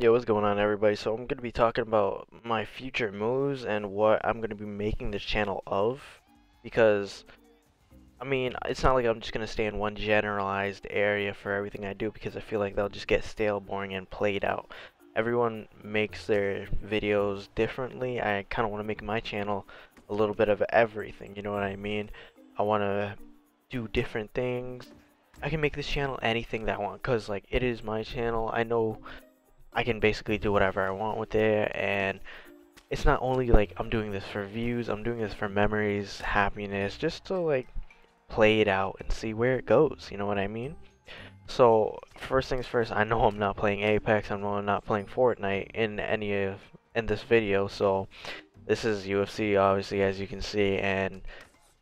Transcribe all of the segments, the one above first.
Yo, what's going on, everybody? So I'm going to be talking about my future moves and what I'm going to be making this channel of. Because, I mean, it's not like I'm just going to stay in one generalized area for everything I do because I feel like they'll just get stale, boring, and played out. Everyone makes their videos differently. I kind of want to make my channel a little bit of everything, you know what I mean? I want to do different things. I can make this channel anything that I want because, like, it is my channel. I know I can basically do whatever I want with it and it's not only like I'm doing this for views, I'm doing this for memories, happiness, just to like play it out and see where it goes, you know what I mean? So, first things first, I know I'm not playing Apex, I know I'm not playing Fortnite in any of in this video, so this is UFC obviously as you can see and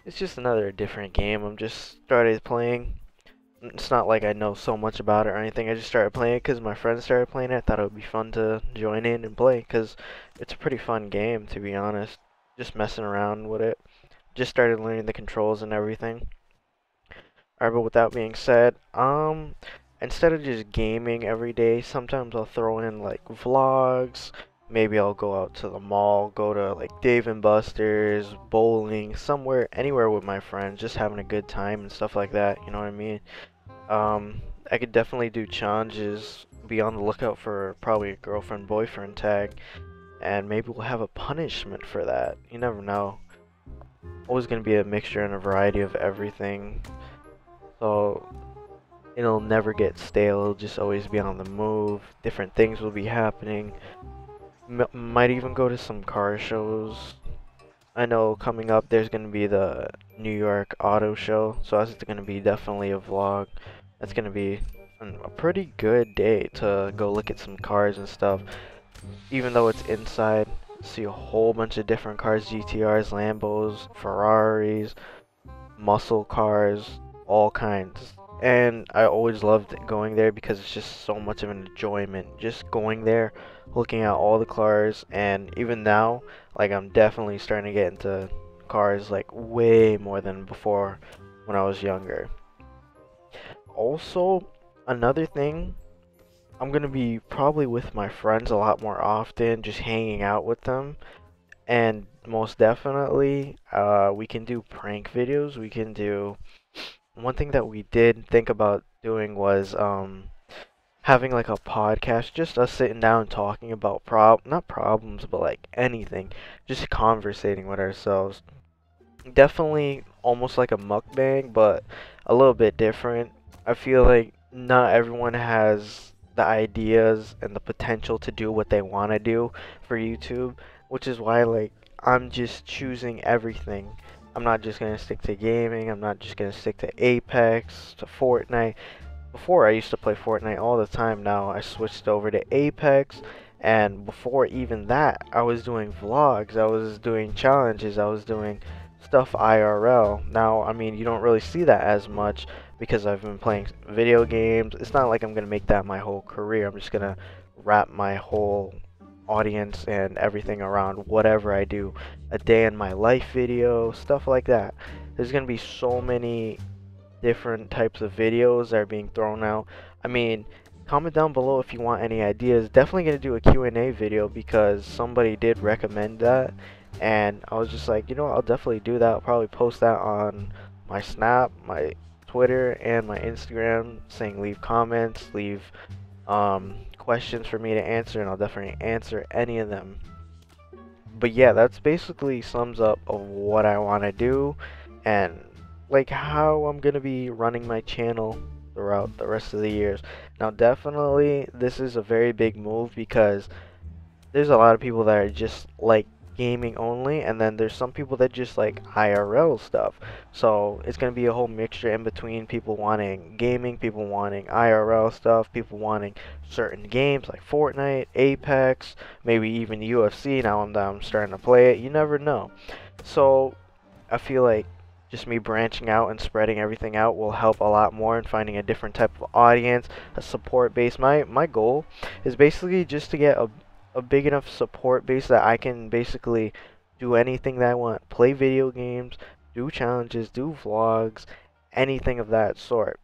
it's just another different game I'm just started playing it's not like I know so much about it or anything. I just started playing it because my friends started playing it. I thought it would be fun to join in and play because it's a pretty fun game, to be honest. Just messing around with it. Just started learning the controls and everything. Alright, but with that being said, um, instead of just gaming every day, sometimes I'll throw in like vlogs. Maybe I'll go out to the mall, go to like Dave and Buster's, bowling, somewhere, anywhere with my friends, just having a good time and stuff like that. You know what I mean? Um, I could definitely do challenges. Be on the lookout for probably a girlfriend boyfriend tag, and maybe we'll have a punishment for that. You never know. Always gonna be a mixture and a variety of everything. So it'll never get stale. It'll just always be on the move. Different things will be happening. M might even go to some car shows. I know coming up there's gonna be the New York Auto Show, so that's gonna be definitely a vlog it's gonna be a pretty good day to go look at some cars and stuff. Even though it's inside, see a whole bunch of different cars, GTRs, Lambos, Ferraris, muscle cars, all kinds. And I always loved going there because it's just so much of an enjoyment. Just going there, looking at all the cars, and even now, like I'm definitely starting to get into cars like way more than before when I was younger also, another thing, I'm going to be probably with my friends a lot more often, just hanging out with them. And most definitely, uh, we can do prank videos. We can do. One thing that we did think about doing was um, having like a podcast, just us sitting down talking about prob not problems, but like anything, just conversating with ourselves. Definitely almost like a mukbang, but a little bit different. I feel like not everyone has the ideas and the potential to do what they want to do for YouTube, which is why like I'm just choosing everything. I'm not just going to stick to gaming, I'm not just going to stick to Apex, to Fortnite. Before I used to play Fortnite all the time, now I switched over to Apex and before even that, I was doing vlogs, I was doing challenges, I was doing stuff IRL. Now, I mean, you don't really see that as much because I've been playing video games. It's not like I'm going to make that my whole career. I'm just going to wrap my whole audience and everything around whatever I do. A day in my life video, stuff like that. There's going to be so many different types of videos that are being thrown out. I mean, comment down below if you want any ideas. Definitely going to do a Q&A video because somebody did recommend that. And I was just like, you know, I'll definitely do that. I'll probably post that on my Snap, my Twitter and my Instagram saying leave comments, leave um, questions for me to answer, and I'll definitely answer any of them. But yeah, that's basically sums up of what I want to do and like how I'm gonna be running my channel throughout the rest of the years. Now, definitely, this is a very big move because there's a lot of people that are just like gaming only and then there's some people that just like IRL stuff. So it's gonna be a whole mixture in between people wanting gaming people wanting IRL stuff people wanting certain games like Fortnite Apex maybe even UFC now I'm, I'm starting to play it. You never know. So I feel like just me branching out and spreading everything out will help a lot more in finding a different type of audience a support base my my goal is basically just to get a a big enough support base that I can basically do anything that I want. Play video games, do challenges, do vlogs, anything of that sort.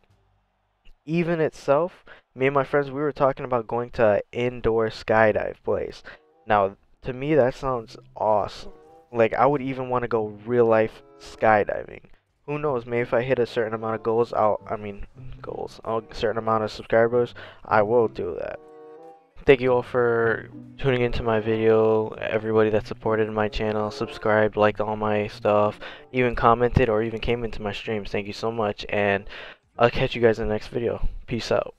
even itself, me and my friends, we were talking about going to an indoor skydive place. Now, to me, that sounds awesome. Like, I would even want to go real life skydiving. Who knows? Maybe if I hit a certain amount of goals, I'll, I mean, goals, a certain amount of subscribers, I will do that. Thank you all for tuning into my video, everybody that supported my channel, subscribed, liked all my stuff, even commented or even came into my streams. Thank you so much, and I'll catch you guys in the next video. Peace out.